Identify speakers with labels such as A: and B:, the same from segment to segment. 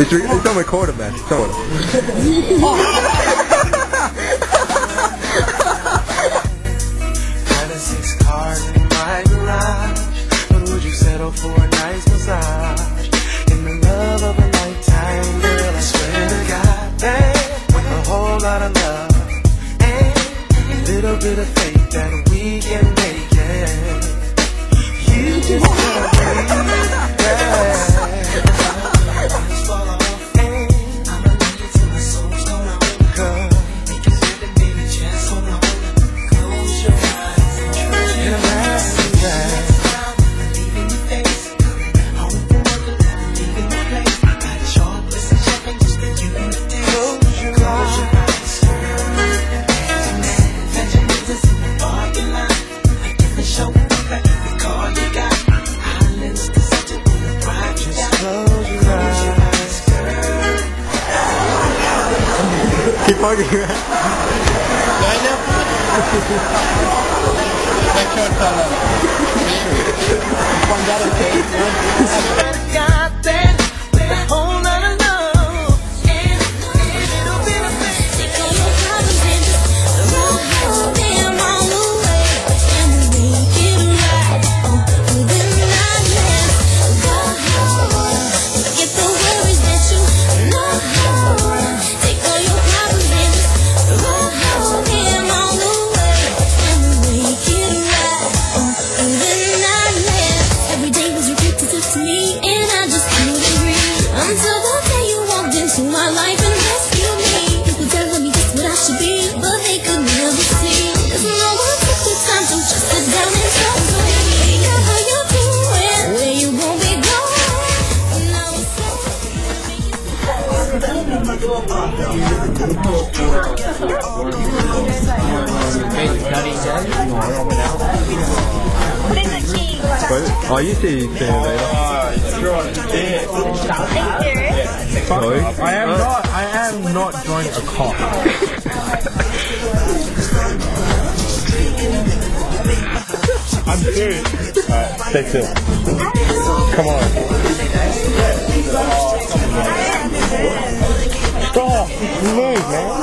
A: It's, re- it's on recorder, man. It's on.
B: Had a six car in my garage, but would you settle for a nice massage? In the love of a lifetime, girl, I swear to God, with a whole lot of love and a little bit of faith
C: I'm serious. Alright, stay still. Come on. Stop! Move, man.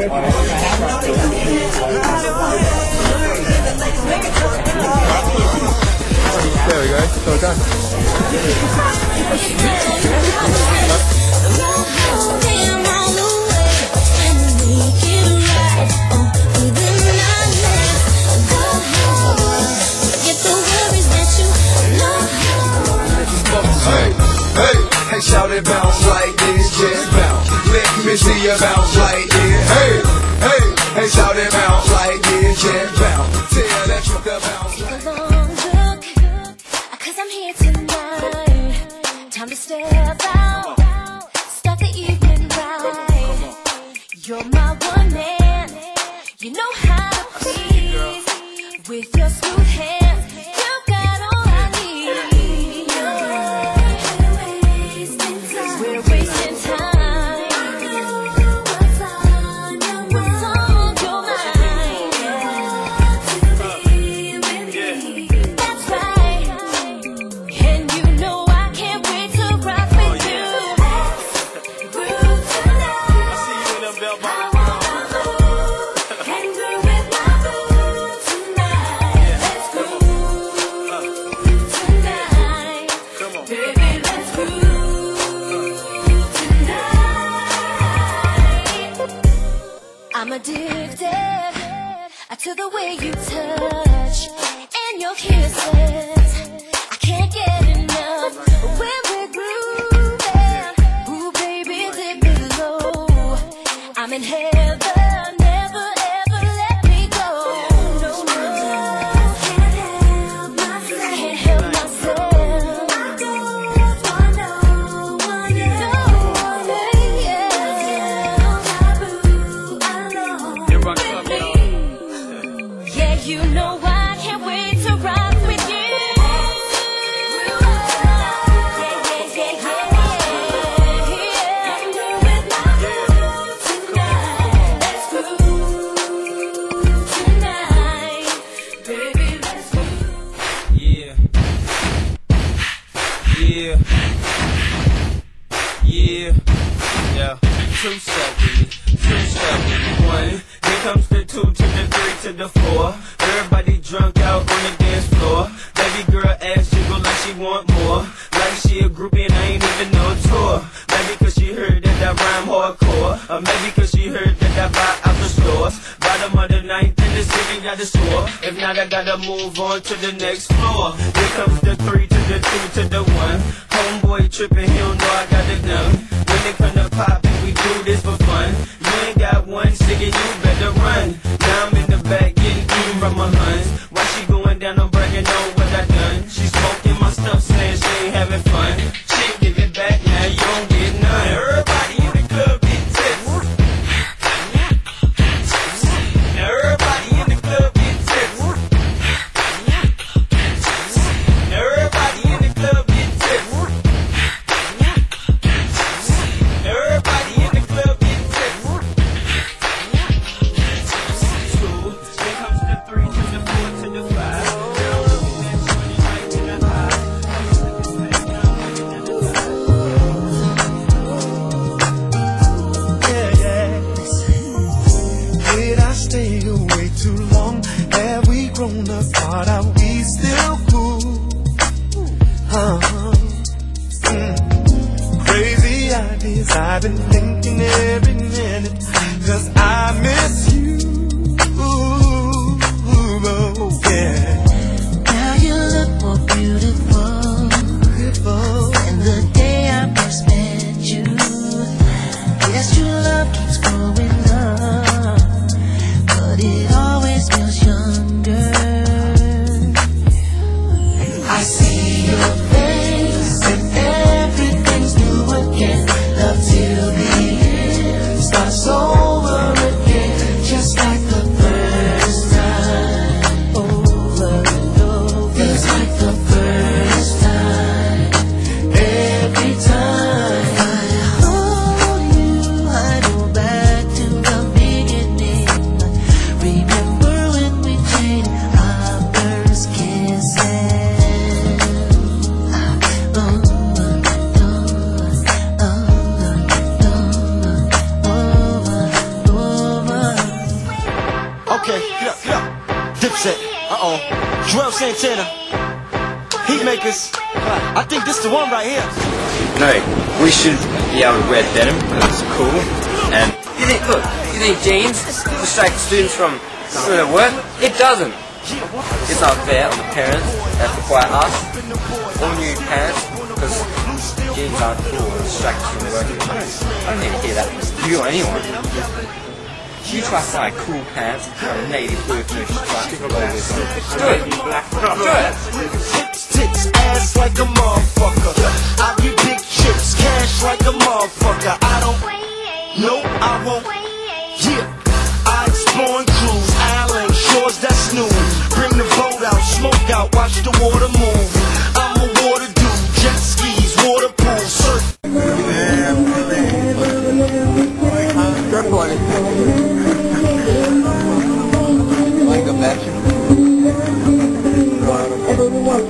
B: the
D: worries that you know.
E: Hey, hey, hey, shout it bounce like this, just bounce. Let me see you bounce like this. Hey, hey, shout it bounce like this, just bounce. Tell that truth to bounce like
D: look, cause I'm here tonight. Time to step out, start the evening right. You're my one man, you know how to please. With your smooth I'm addicted to the way you touch and your kisses. I can't get enough when we're grooving. Ooh, baby, dip me low. Can't ever,
F: move on to the next
B: grown apart? Are we still cool? Uh-huh. Mm. Crazy ideas I've been thinking
D: we
G: should be able to wear denim because it's cool. And you think, look, you think jeans distract students from their work? It doesn't. It's not fair on the parents that require us, all new parents, because jeans aren't cool and distract from work. I don't, I don't need to hear that from you or anyone. You try to buy cool pants from a native blue fish stripes. Do it. Do it.
H: Tits, tits, ass like a motherfucker. I get big chips, cash like a motherfucker. I don't, no, I won't. Yeah, I explore and cruise, island shores that's new. Bring the boat out, smoke out, watch the water move. I'm a water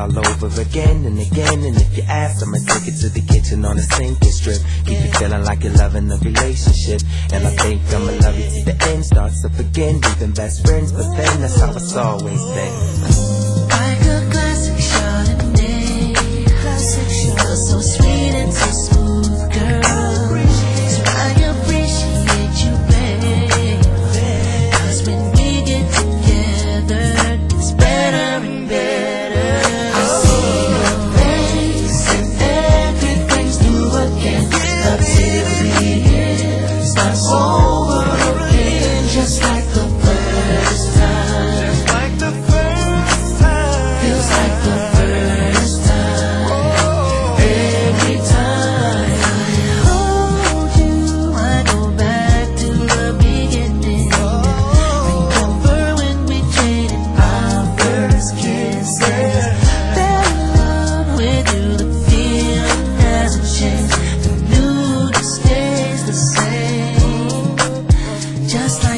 I: all over again and again. And if you ask, I'ma take it to the kitchen on a sinking strip. Keep you feeling like you're loving the relationship. And I think I'ma love you to the end Starts up again, we been best friends But then that's how it's always been.
B: Like a just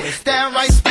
J: Twisted. Downright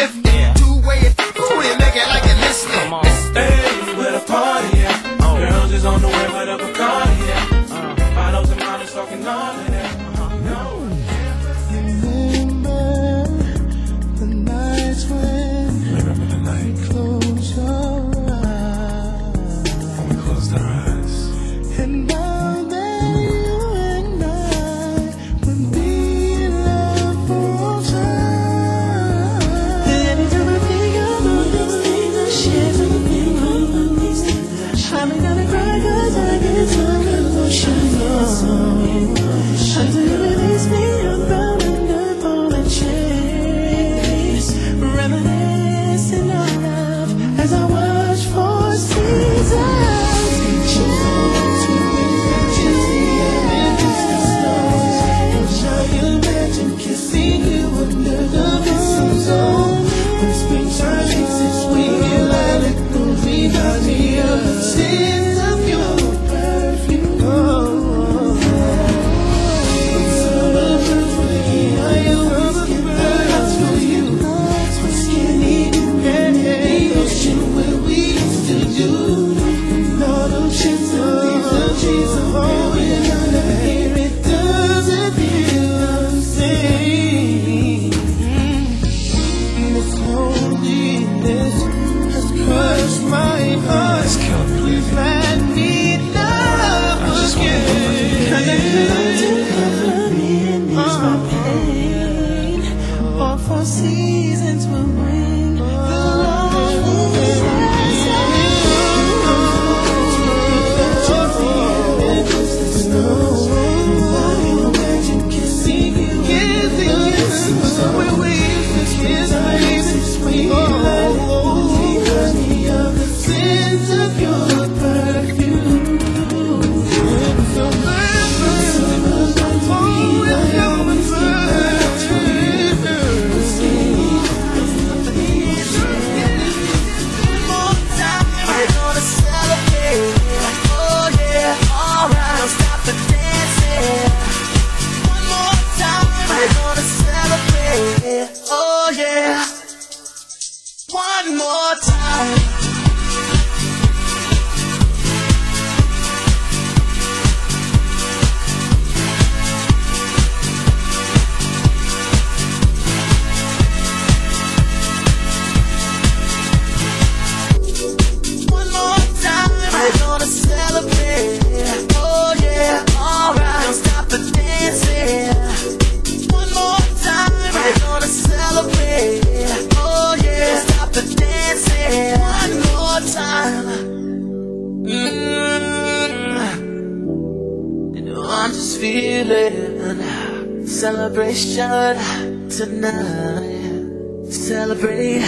B: celebration tonight. Celebrate.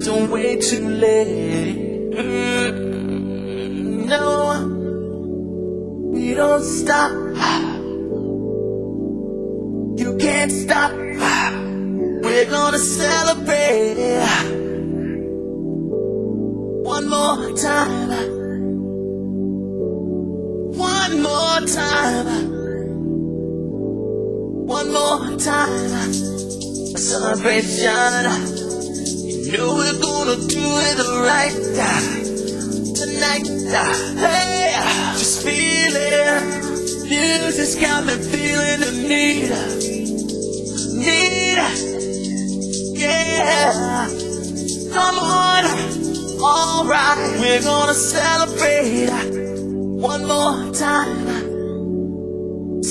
B: Don't wait too late. Mm, No, we don't stop. You can't stop. We're gonna celebrate one more time. One more time. One more time. A celebration. You know we're gonna do it right tonight. Hey, just feel it. Music's got me feeling the need, need. Yeah, come on, alright. We're gonna celebrate one more time.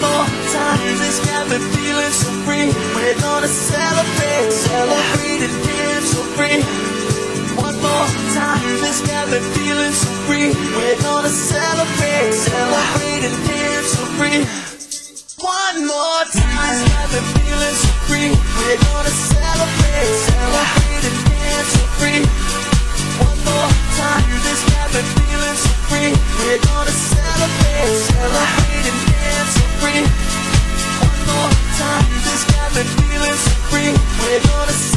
B: more time, This got me feeling so free. We're gonna celebrate, celebrate and dance so free. One more time. This got me feeling so free. We're gonna celebrate, celebrate and dance so free. One more time. This got me feeling so free. We're gonna celebrate, celebrate and dance so free. One more time. This got me feeling so free. We're gonna celebrate, celebrate and dance. so free free. One more time, just got me feeling so free. We're gonna.